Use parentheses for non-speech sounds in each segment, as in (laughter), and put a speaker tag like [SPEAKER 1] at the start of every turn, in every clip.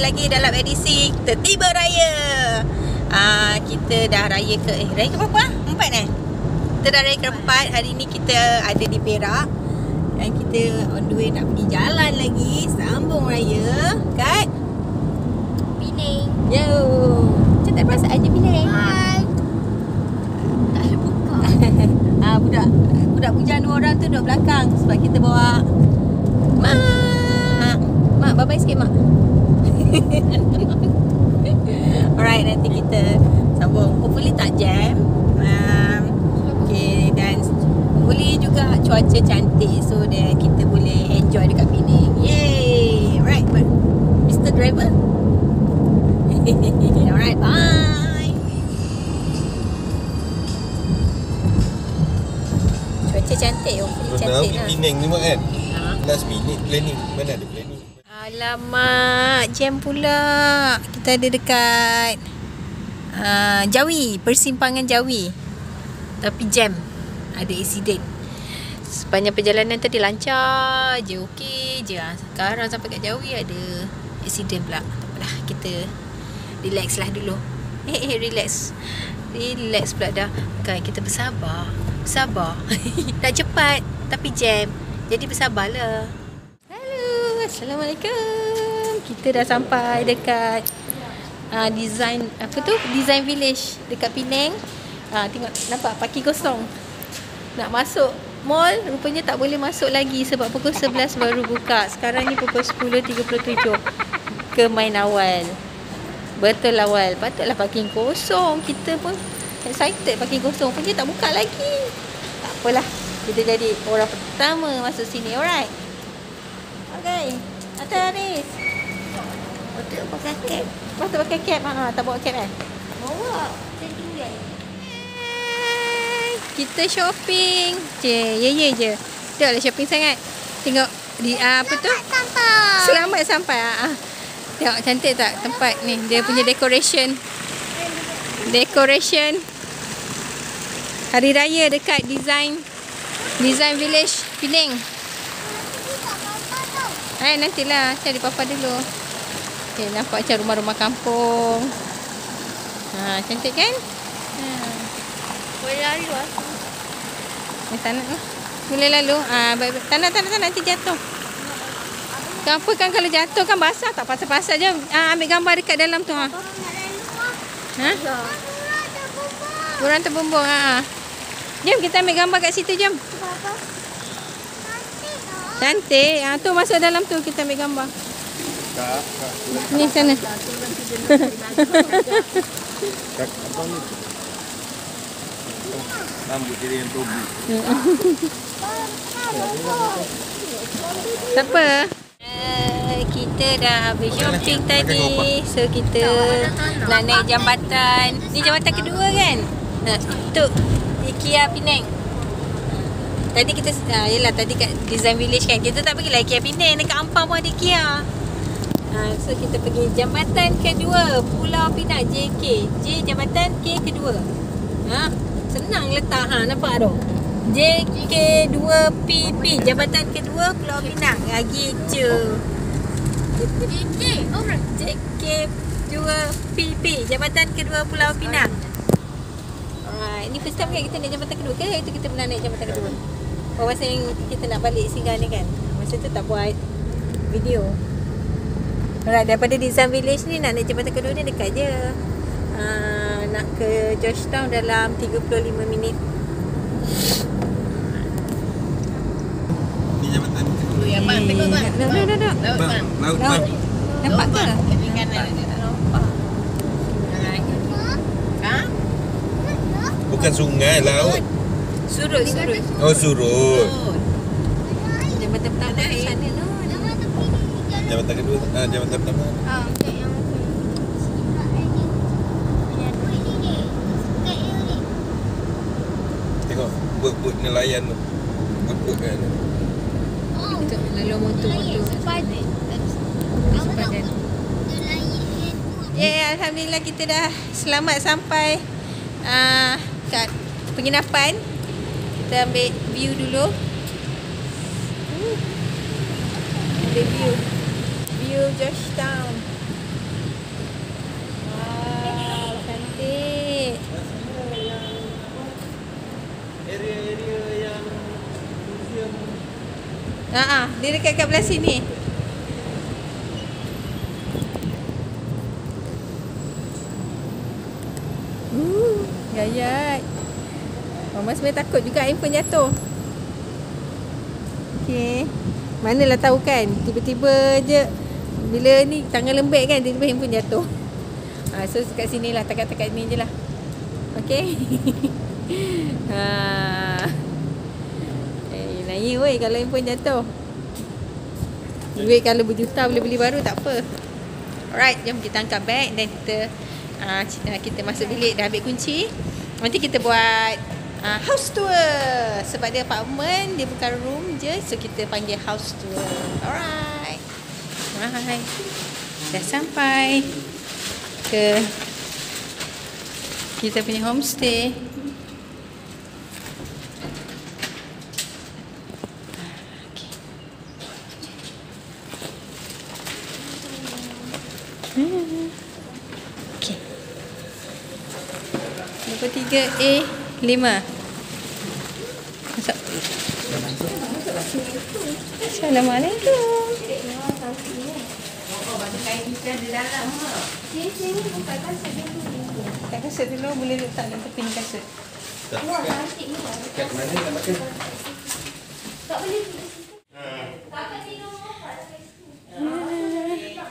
[SPEAKER 1] lagi dalam edisi Tertiba Raya uh, Kita dah raya ke Eh raya ke berapa? Empat eh? Kita dah raya ke empat Hari ni kita ada di Perak Dan kita on the way nak pergi jalan lagi Sambung raya Kat
[SPEAKER 2] Pening.
[SPEAKER 1] Yo Macam tak perasaan je Penang
[SPEAKER 2] Hai. Tak ada buka. (laughs)
[SPEAKER 1] Ah budak budak bujang dua orang tu duduk belakang sebab kita bawa mak. Mak bye bye sikit mak. (laughs) Alright nanti kita sambung. Hopefully tak jam. Um, okay dan hopefully juga cuaca cantik so that kita boleh enjoy dekat Penang. Yay! Alright, but Mr. Driver. (laughs) Alright, bye. Cuaca cantik, hopefully cantik lah.
[SPEAKER 3] Penang ni mak kan
[SPEAKER 1] Ha?
[SPEAKER 3] Last minute planning Mana ada planning
[SPEAKER 1] Alamak, jam pula. Kita ada dekat uh, Jawi, persimpangan Jawi. Tapi jam. Ada insiden. Sepanjang perjalanan tadi lancar je, okey je. Ah, Sekarang sampai kat Jawi ada insiden pula. Tak apalah, kita relax lah dulu. Eh, eh, relax. Relax pula dah. Kan kita bersabar. Bersabar. (laughs) Nak cepat tapi jam. Jadi bersabarlah. Assalamualaikum. Kita dah sampai dekat uh, design apa tu? Design Village dekat Penang. Uh, tengok nampak parking kosong. Nak masuk mall rupanya tak boleh masuk lagi sebab pukul 11 baru buka. Sekarang ni pukul 10.37 ke main awal. Betul awal. Patutlah parking kosong. Kita pun excited parking kosong. Rupanya tak buka lagi. Tak apalah. Kita jadi orang pertama masuk sini. Alright. Okay. Atas Aris.
[SPEAKER 2] Betul pakai cap.
[SPEAKER 1] Patut pakai cap. Ha, tak bawa cap eh?
[SPEAKER 2] Bawa. Saya tinggal.
[SPEAKER 1] Kita shopping. Je, ye ye je. Tak lah shopping sangat. Tengok di uh, apa tu?
[SPEAKER 2] Sampai.
[SPEAKER 1] Selamat sampai. Ah. ah. Tengok cantik tak tempat ni. Dia punya decoration. Decoration. Hari raya dekat design Design Village Penang. Eh nantilah cari papa dulu. Okay, nampak macam rumah-rumah kampung. Ha, cantik kan? Ha.
[SPEAKER 2] Boleh lalu lah.
[SPEAKER 1] Eh, tak nak lah. Boleh lalu. Ah, baik, baik. Tak nak, tak nak, tak nak. Nanti jatuh. Kenapa kan kalau jatuh kan basah tak pasal-pasal je. Ah, ambil gambar dekat dalam tu. Ha? ha? Orang terbumbung. Ha, ha. Jom kita ambil gambar kat situ jom. Cantik. Ah, tu masuk dalam tu kita ambil gambar. Ni sana.
[SPEAKER 3] Kak Abang ni Rambut dia yang tobu
[SPEAKER 1] Siapa? Uh, kita dah habis shopping tadi
[SPEAKER 3] apa?
[SPEAKER 1] So kita nak naik jambatan Ni jambatan kedua kan? Nah, untuk IKEA Penang Tadi kita ah, Yelah tadi kat Design Village kan Kita tak pergi lah IKEA Penang. Dekat Ampang pun ada IKEA. Ah, So kita pergi jambatan kedua Pulau Pinang JK J jambatan K kedua. Ha? Senang letak ha, Nampak tu? JK2PP Jabatan kedua Pulau Pinang. Gitu.
[SPEAKER 2] JJ. Alright.
[SPEAKER 1] JK2PP Jabatan kedua Pulau Pinang. Alright Ni first time kan kita naik jabatan kedua ke? Itu kita pernah naik jabatan kedua Oh masa yang kita nak balik singgah ni kan Masa tu tak buat video Alright daripada Design Village ni Nak naik jabatan kedua ni dekat je uh, Nak ke Georgetown dalam 35 minit
[SPEAKER 3] Ni jambatan
[SPEAKER 2] Tu yang bang. Tengok bang.
[SPEAKER 1] Nak, nak, nak, nak.
[SPEAKER 2] Laut
[SPEAKER 3] Bang. Laut
[SPEAKER 1] Laut.
[SPEAKER 3] bang
[SPEAKER 1] Nampak ke?
[SPEAKER 2] Kanan dia tak nampak. Ha?
[SPEAKER 3] Bukan sungai Laut
[SPEAKER 1] Surut, surut.
[SPEAKER 3] Oh surut.
[SPEAKER 1] Jambatan pertama kat sana tu.
[SPEAKER 3] Jambatan kedua ah, Jambatan pertama
[SPEAKER 2] Ha.
[SPEAKER 3] Tengok Bot-bot nelayan tu Bot-bot kan
[SPEAKER 1] lalu motor-motor. Sepadan. Ya, yeah, Alhamdulillah kita dah selamat sampai uh, kat penginapan kita ambil view dulu ambil view view Georgetown wow cantik area-area yang museum Ah, uh -uh, dia dekat kat belah sini. Uh, gayat. Mama sebenarnya takut juga handphone jatuh. Okey. Manalah tahu kan, tiba-tiba je bila ni tangan lembek kan tiba-tiba handphone jatuh. Ha, (laughs) so kat sini lah, takat-takat ni je lah. Okey. (laughs) ha. Naya weh kalau handphone jatuh. Duit kalau berjuta boleh beli baru tak apa. Alright, jom kita angkat beg dan kita uh, kita masuk bilik dah ambil kunci. Nanti kita buat uh, house tour. Sebab dia apartment dia bukan room je. So kita panggil house tour. Alright. Hai, dah sampai ke kita punya homestay. Okay. Nombor 3A. Lima. Assalamualaikum. Ya, tak sini. Oh, baju kain kita di dalam. Sini, sini. Bukan kasut dia tu. Kasut dulu boleh letak dalam tepi ni kasut.
[SPEAKER 3] Wah, cantik ni. Kat mana nak makan? Tak boleh. Ha.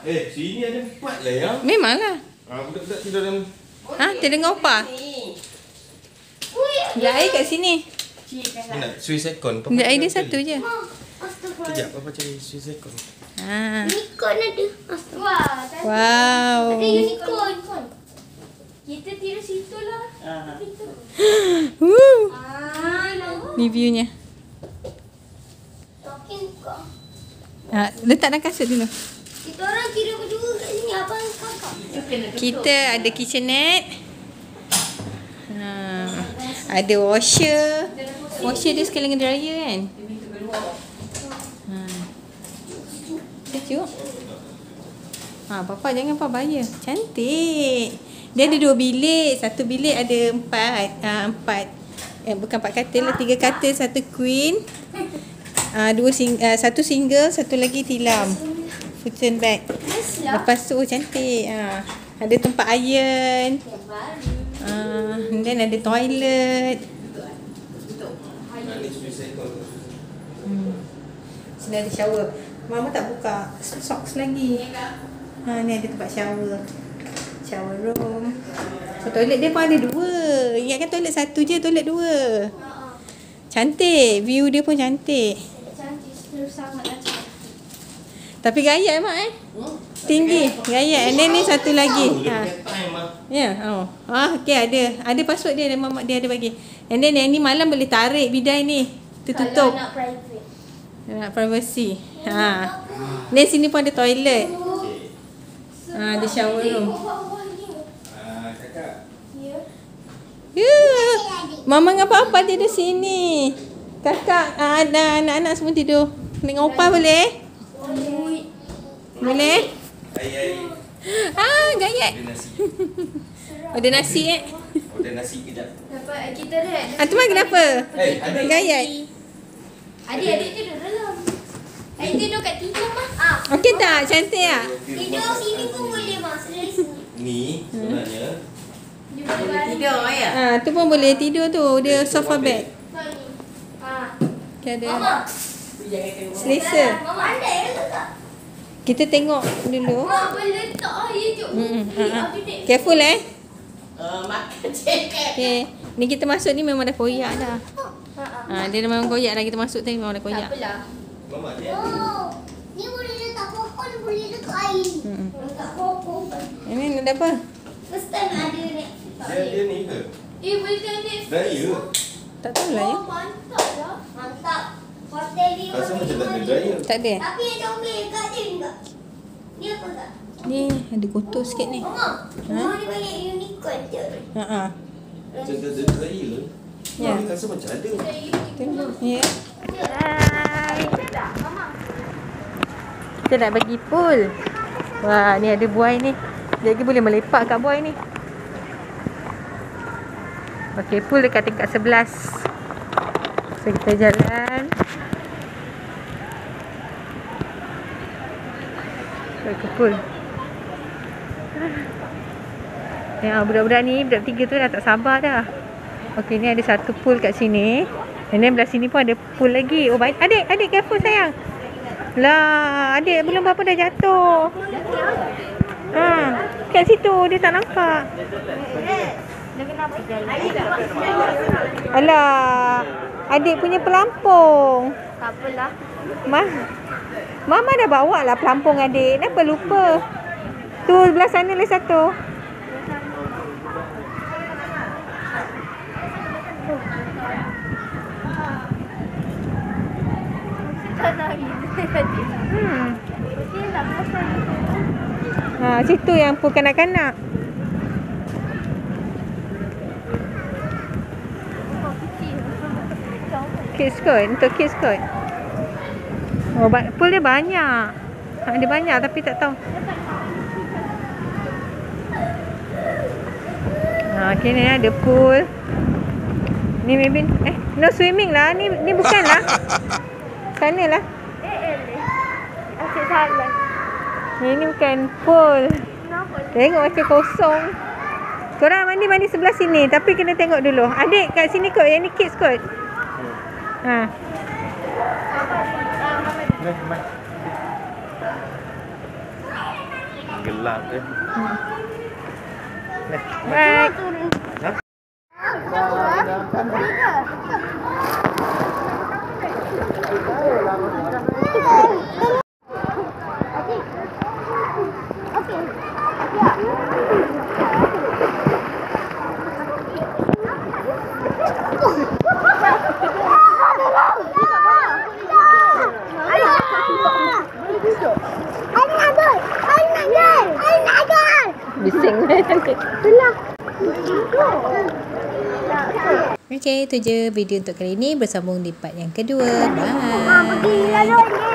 [SPEAKER 3] Eh, sini ada empat lah ya.
[SPEAKER 1] Memanglah.
[SPEAKER 3] Ah, budak-budak tidur dalam.
[SPEAKER 1] Ha, tidur dengan opah. Biar air kat sini.
[SPEAKER 3] nak Swiss Icon. Papa
[SPEAKER 1] Biar air dia satu je.
[SPEAKER 3] Kejap, Papa cari Icon.
[SPEAKER 1] Ha.
[SPEAKER 4] Unicorn ada.
[SPEAKER 2] Wah,
[SPEAKER 1] Wow.
[SPEAKER 4] Ada unicorn.
[SPEAKER 2] kita tidur situ lah. (gasps)
[SPEAKER 1] Woo.
[SPEAKER 2] Ah, lama.
[SPEAKER 1] Ni viewnya.
[SPEAKER 4] Talking kau.
[SPEAKER 1] Ha, letak dalam kasut dulu.
[SPEAKER 4] Kita orang tidur berdua kat sini. Abang kakak.
[SPEAKER 1] Kita ada kitchenette. Ha, ada washer. Washer dia sekali dengan dryer kan? Ha. Sejuk. Ha, papa jangan papa bayar. Cantik. Dia ada dua bilik. Satu bilik ada empat. Ha, empat. Eh, bukan empat katil lah. Tiga katil, satu queen. Ah, dua sing, uh, satu single, satu lagi tilam. Futon bag. Lepas tu oh, cantik. Ah, ada tempat iron. Ah, and then ada toilet.
[SPEAKER 3] Ah.
[SPEAKER 1] Hmm. Sini ada shower. Mama tak buka socks lagi. Ha, ni ada tempat shower. Shower room. So, toilet dia pun ada dua. Ingatkan toilet satu je, toilet dua. Cantik. View dia pun cantik.
[SPEAKER 4] Cantik. Terus sangat lah.
[SPEAKER 1] Tapi gaya mak eh. Tinggi. Gaya. And then ni satu lagi.
[SPEAKER 3] Oh,
[SPEAKER 1] Ha. Ya, yeah, oh. Ah, okey ada. Ada password dia dan mamak dia ada bagi. And then yang ni malam boleh tarik bidai ni. Tertutup.
[SPEAKER 4] Kalau nak private.
[SPEAKER 1] Nak privacy. Ha. Ni sini pun ada toilet. Ha, ada shower room.
[SPEAKER 3] Ah, kakak.
[SPEAKER 4] Ya.
[SPEAKER 1] Ya. Mama dengan papa tidur sini. Kakak, ah, ada anak-anak semua tidur. Dengan opa boleh?
[SPEAKER 4] Boleh.
[SPEAKER 1] Boleh?
[SPEAKER 3] Ai ai.
[SPEAKER 1] Ah, gayat.
[SPEAKER 3] Ada nasi.
[SPEAKER 1] Ada nasi eh.
[SPEAKER 3] Oh, ada nasi kejap.
[SPEAKER 4] Dapat kita red.
[SPEAKER 1] Ah, tu mah kenapa?
[SPEAKER 3] Eh, adik.
[SPEAKER 1] Gayat.
[SPEAKER 4] Adik-adik tidur dalam. Adik tidur kat tidur mah. Ah.
[SPEAKER 1] Okey tak? Cantik tak?
[SPEAKER 4] Tidur sini pun boleh mas. Sini.
[SPEAKER 3] Ni sebenarnya
[SPEAKER 4] Dia boleh.
[SPEAKER 2] Tidur ya?
[SPEAKER 1] Ah, tu pun boleh tidur tu. Dia sofa bed.
[SPEAKER 4] Ah.
[SPEAKER 1] Okay, ada.
[SPEAKER 4] Mama.
[SPEAKER 1] Selesa.
[SPEAKER 4] Mama lah kakak.
[SPEAKER 1] Kita tengok dulu.
[SPEAKER 4] Mama boleh letak air je.
[SPEAKER 1] Hmm,
[SPEAKER 4] Ui,
[SPEAKER 1] ha, ha.
[SPEAKER 4] habis dek.
[SPEAKER 1] Careful eh.
[SPEAKER 2] Uh, makan cekek.
[SPEAKER 1] Okay. Ni kita masuk ni memang dah koyak dah.
[SPEAKER 4] Ha. Ha,
[SPEAKER 1] dia dah memang koyak dah kita masuk tadi memang dah
[SPEAKER 4] Tak
[SPEAKER 1] koyak.
[SPEAKER 4] apalah.
[SPEAKER 3] Mama dia.
[SPEAKER 4] Oh. Ni boleh letak pokok, boleh letak air.
[SPEAKER 1] Hmm.
[SPEAKER 4] Letak pokok.
[SPEAKER 1] Ini ada apa?
[SPEAKER 4] First time ada ni.
[SPEAKER 3] Dia dia ni ke?
[SPEAKER 4] Eh, boleh tengok Netflix.
[SPEAKER 3] Dryer.
[SPEAKER 1] Tak tahu lah ya.
[SPEAKER 4] Oh, mantap lah. Mantap. Dia
[SPEAKER 3] Rasa
[SPEAKER 4] macam
[SPEAKER 3] tak ada dryer.
[SPEAKER 1] Tak ada.
[SPEAKER 4] Tapi ada omel kat dia enggak? Ni apa tak?
[SPEAKER 1] Ni ada kotor sikit ni.
[SPEAKER 4] Mama, rumah ni banyak unicorn je.
[SPEAKER 1] Ha ah.
[SPEAKER 3] Macam tak ada dryer.
[SPEAKER 1] Ya.
[SPEAKER 3] Mami rasa macam ada.
[SPEAKER 1] Tengok. Ya. Hai. Kita nak bagi pool. Wah, ni ada buai ni. Jadi boleh melepak kat buai ni. Okey, pool dekat tingkat 11. So kita jalan. ke pool. Ya, budak-budak ni, budak tiga tu dah tak sabar dah. Okey, ni ada satu pool kat sini. And then belah sini pun ada pool lagi. Oh, baik. Adik, adik careful sayang. Lah, adik belum berapa dah jatuh. Ha, kat situ dia tak nampak. Alah, adik punya pelampung.
[SPEAKER 4] Tak apalah.
[SPEAKER 1] Ma Mama dah bawa lah pelampung adik. Kenapa lupa? Tu belah sana lagi satu. Hmm. Ha, situ yang pun kanak-kanak.
[SPEAKER 4] Oh, kecil.
[SPEAKER 1] Kids kot. Untuk kids kot. Oh, ba- pool dia banyak. Dia banyak tapi tak tahu. Ha, okay, ni ada pool. Ni maybe eh no swimming lah. Ni ni bukan lah. (laughs) Sana lah.
[SPEAKER 4] Eh, eh. Asyik salah.
[SPEAKER 1] Ni ni bukan pool. Tengok macam kosong. Korang mandi-mandi sebelah sini tapi kena tengok dulu. Adik kat sini kot. Yang ni kids kot. Ha.
[SPEAKER 3] Ni, mai. Gelap eh.
[SPEAKER 1] Bye. Bising. Okey, itu je video untuk kali ini. Bersambung di part yang kedua. Bye.